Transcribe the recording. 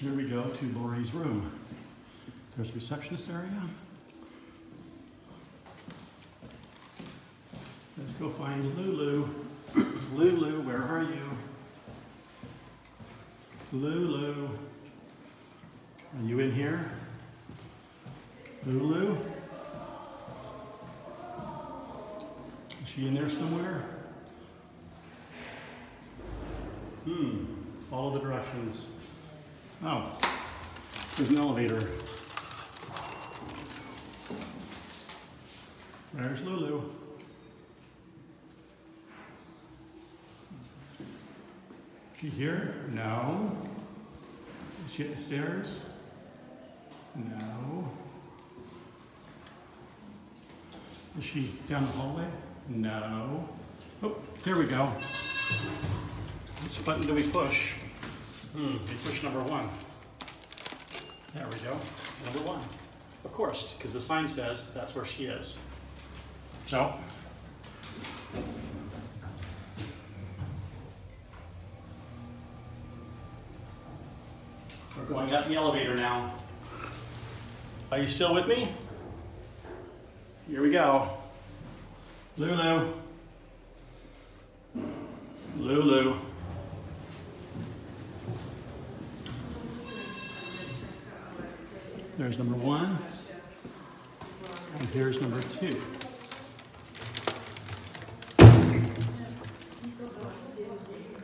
Here we go to Laurie's room. There's receptionist area. Let's go find Lulu. Lulu, where are you? Lulu. Are you in here? Lulu? Is she in there somewhere? Hmm, follow the directions. Oh, there's an elevator. There's Lulu. She here? No. Is she at the stairs? No. Is she down the hallway? No. Oh, here we go. Which button do we push? Hmm, we push number one. There we go, number one. Of course, because the sign says that's where she is. So. We're going up the elevator now. Are you still with me? Here we go. Lulu. Lulu. There's number one. And here's number two.